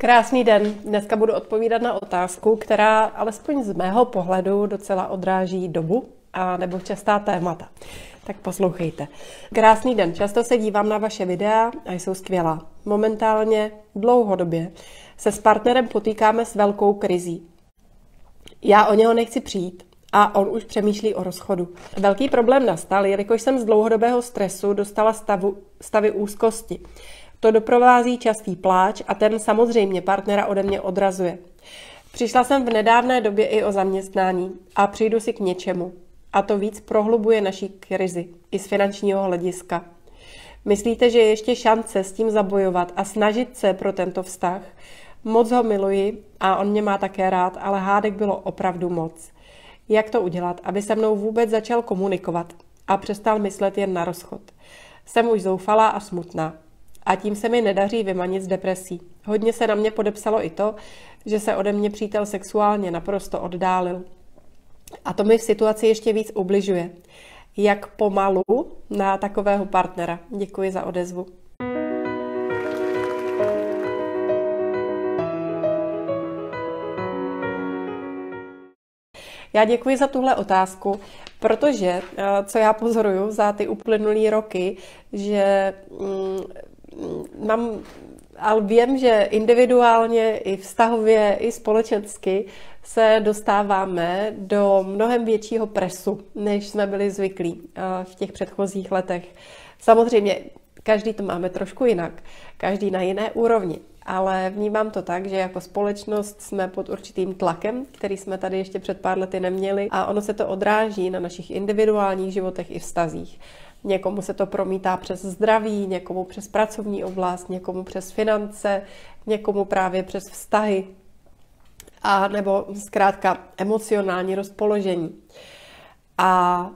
Krásný den. Dneska budu odpovídat na otázku, která alespoň z mého pohledu docela odráží dobu a nebo častá témata. Tak poslouchejte. Krásný den. Často se dívám na vaše videa a jsou skvělá. Momentálně, dlouhodobě, se s partnerem potýkáme s velkou krizí. Já o něho nechci přijít, a on už přemýšlí o rozchodu. Velký problém nastal, jelikož jsem z dlouhodobého stresu dostala stavu, stavy úzkosti. To doprovází častý pláč a ten samozřejmě partnera ode mě odrazuje. Přišla jsem v nedávné době i o zaměstnání a přijdu si k něčemu. A to víc prohlubuje naší krizi, i z finančního hlediska. Myslíte, že je ještě šance s tím zabojovat a snažit se pro tento vztah? Moc ho miluji a on mě má také rád, ale hádek bylo opravdu moc. Jak to udělat, aby se mnou vůbec začal komunikovat a přestal myslet jen na rozchod? Jsem už zoufalá a smutná a tím se mi nedaří vymanit z depresí. Hodně se na mě podepsalo i to, že se ode mě přítel sexuálně naprosto oddálil. A to mi v situaci ještě víc ubližuje. Jak pomalu na takového partnera. Děkuji za odezvu. Já děkuji za tuhle otázku, protože eh, co já pozoruju za ty uplynulé roky, že mm, mám, ale vím, že individuálně i vztahově, i společensky se dostáváme do mnohem většího presu, než jsme byli zvyklí v těch předchozích letech. Samozřejmě každý to máme trošku jinak, každý na jiné úrovni, ale vnímám to tak, že jako společnost jsme pod určitým tlakem, který jsme tady ještě před pár lety neměli a ono se to odráží na našich individuálních životech i vztazích. Někomu se to promítá přes zdraví, někomu přes pracovní oblast, někomu přes finance, někomu právě přes vztahy a nebo zkrátka emocionální rozpoložení. A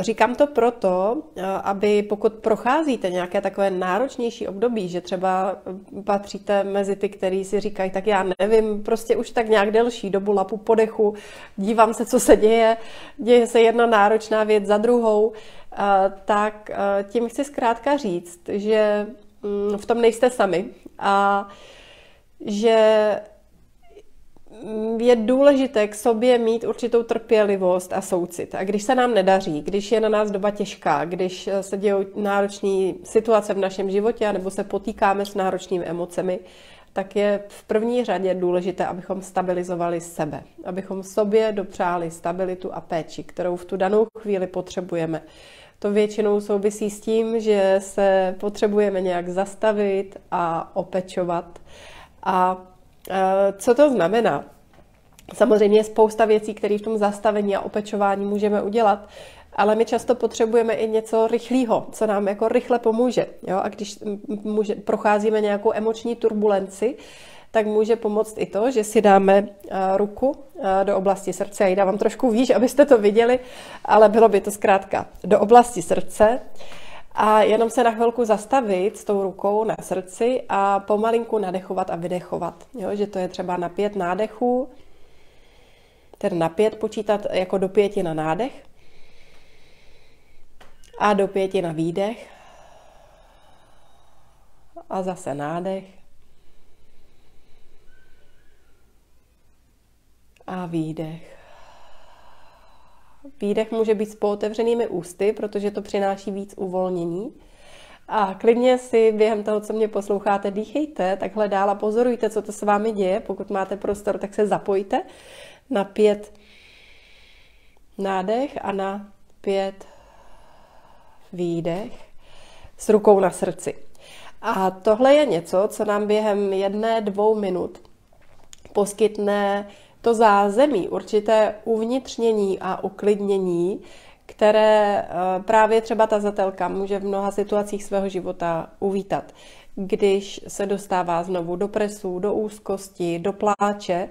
Říkám to proto, aby pokud procházíte nějaké takové náročnější období, že třeba patříte mezi ty, kteří si říkají, tak já nevím, prostě už tak nějak delší dobu lapu podechu, dívám se, co se děje, děje se jedna náročná věc za druhou, tak tím chci zkrátka říct, že mm, v tom nejste sami a že je důležité k sobě mít určitou trpělivost a soucit. A když se nám nedaří, když je na nás doba těžká, když se dějí náročné situace v našem životě, nebo se potýkáme s náročnými emocemi, tak je v první řadě důležité, abychom stabilizovali sebe, abychom sobě dopřáli stabilitu a péči, kterou v tu danou chvíli potřebujeme. To většinou souvisí s tím, že se potřebujeme nějak zastavit a opečovat. A Eh, co to znamená? Samozřejmě je spousta věcí, které v tom zastavení a opečování můžeme udělat, ale my často potřebujeme i něco rychlého, co nám jako rychle pomůže. Jo? A když může, procházíme nějakou emoční turbulenci, tak může pomoct i to, že si dáme uh, ruku uh, do oblasti srdce. Já ji dávám trošku výš, abyste to viděli, ale bylo by to zkrátka do oblasti srdce. A jenom se na chvilku zastavit s tou rukou na srdci a pomalinku nadechovat a vydechovat. Jo, že to je třeba na pět nádechů, ten na pět počítat jako do pěti na nádech a do pěti na výdech a zase nádech a výdech. Výdech může být s pootevřenými ústy, protože to přináší víc uvolnění. A klidně si během toho, co mě posloucháte, dýchejte takhle dál a pozorujte, co to s vámi děje. Pokud máte prostor, tak se zapojte na pět nádech a na pět výdech s rukou na srdci. A tohle je něco, co nám během jedné, dvou minut poskytne to zázemí, určité uvnitřnění a uklidnění, které eh, právě třeba ta zatelka může v mnoha situacích svého života uvítat. Když se dostává znovu do presů, do úzkosti, do pláče,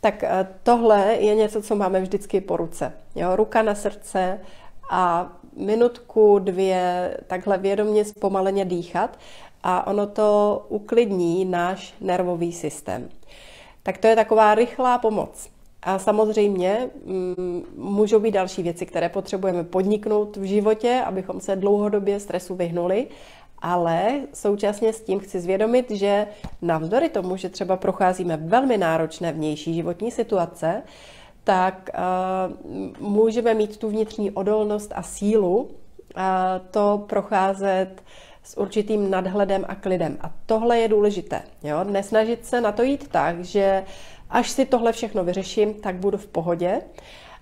tak eh, tohle je něco, co máme vždycky po ruce. Jo, ruka na srdce a minutku, dvě takhle vědomě zpomaleně dýchat a ono to uklidní náš nervový systém. Tak to je taková rychlá pomoc. A samozřejmě mm, můžou být další věci, které potřebujeme podniknout v životě, abychom se dlouhodobě stresu vyhnuli. Ale současně s tím chci zvědomit, že navzdory tomu, že třeba procházíme velmi náročné vnější životní situace, tak uh, můžeme mít tu vnitřní odolnost a sílu uh, to procházet s určitým nadhledem a klidem. A tohle je důležité. Jo? Nesnažit se na to jít tak, že až si tohle všechno vyřeším, tak budu v pohodě,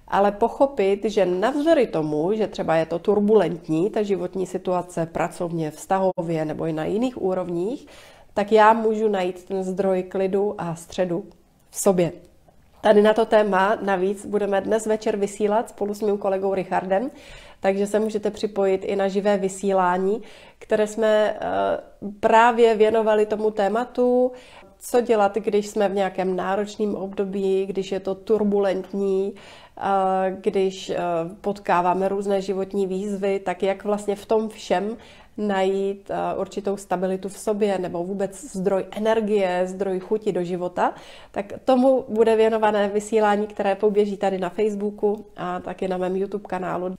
ale pochopit, že navzdory tomu, že třeba je to turbulentní, ta životní situace pracovně, vztahově nebo i na jiných úrovních, tak já můžu najít ten zdroj klidu a středu v sobě. Tady na to téma navíc budeme dnes večer vysílat spolu s mým kolegou Richardem, takže se můžete připojit i na živé vysílání, které jsme eh, právě věnovali tomu tématu, co dělat, když jsme v nějakém náročném období, když je to turbulentní, eh, když eh, potkáváme různé životní výzvy, tak jak vlastně v tom všem najít určitou stabilitu v sobě nebo vůbec zdroj energie, zdroj chuti do života, tak tomu bude věnované vysílání, které poběží tady na Facebooku a taky na mém YouTube kanálu.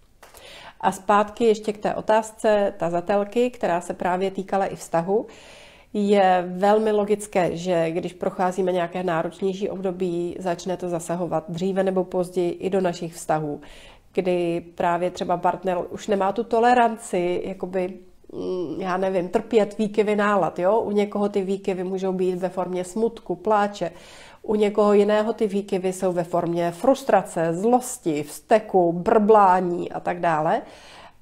A zpátky ještě k té otázce tazatelky, která se právě týkala i vztahu. Je velmi logické, že když procházíme nějaké náročnější období, začne to zasahovat dříve nebo později i do našich vztahů, kdy právě třeba partner už nemá tu toleranci, jakoby já nevím, trpět výkyvy nálad. Jo? U někoho ty výkyvy můžou být ve formě smutku, pláče. U někoho jiného ty výkyvy jsou ve formě frustrace, zlosti, vzteku, brblání a tak dále.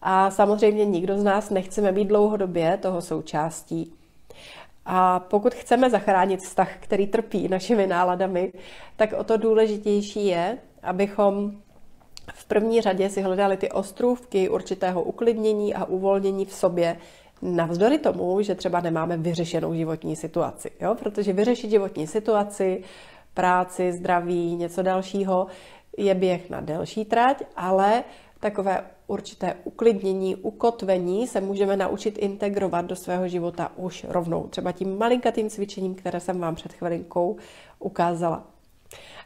A samozřejmě nikdo z nás nechceme být dlouhodobě toho součástí. A pokud chceme zachránit vztah, který trpí našimi náladami, tak o to důležitější je, abychom v první řadě si hledali ty ostrůvky určitého uklidnění a uvolnění v sobě, navzdory tomu, že třeba nemáme vyřešenou životní situaci. Jo? Protože vyřešit životní situaci, práci, zdraví, něco dalšího je běh na delší trať, ale takové určité uklidnění, ukotvení se můžeme naučit integrovat do svého života už rovnou. Třeba tím malinkatým cvičením, které jsem vám před chvilinkou ukázala.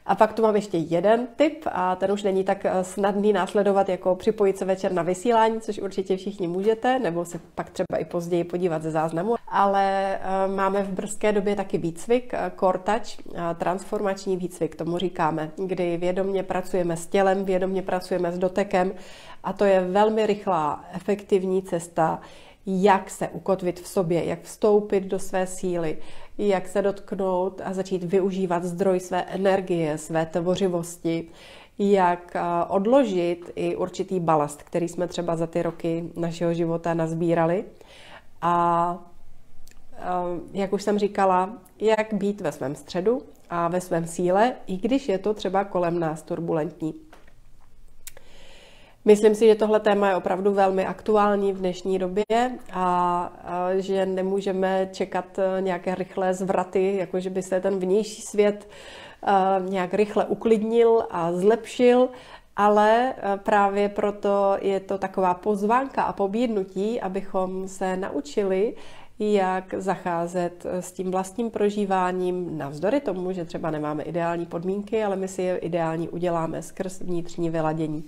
A pak tu mám ještě jeden tip a ten už není tak eh, snadný následovat jako připojit se večer na vysílání, což určitě všichni můžete, nebo se pak třeba i později podívat ze záznamu. Ale eh, máme v brzké době taky výcvik, eh, core touch, transformační výcvik, tomu říkáme, kdy vědomně pracujeme s tělem, vědomně pracujeme s dotekem a to je velmi rychlá, efektivní cesta, jak se ukotvit v sobě, jak vstoupit do své síly, jak se dotknout a začít využívat zdroj své energie, své tvořivosti, jak odložit i určitý balast, který jsme třeba za ty roky našeho života nazbírali. A jak už jsem říkala, jak být ve svém středu a ve svém síle, i když je to třeba kolem nás turbulentní. Myslím si, že tohle téma je opravdu velmi aktuální v dnešní době a, že nemůžeme čekat e, nějaké rychlé zvraty, jako že by se ten vnější svět e, nějak rychle uklidnil a zlepšil, ale e, právě proto je to taková pozvánka a pobídnutí, abychom se naučili, jak zacházet s tím vlastním prožíváním, navzdory tomu, že třeba nemáme ideální podmínky, ale my si je ideální uděláme skrz vnitřní vyladění.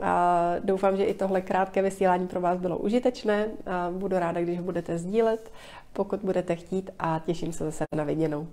A doufám, že i tohle krátké vysílání pro vás bylo užitečné. A budu ráda, když budete sdílet, pokud budete chtít a těším se zase na viděnou.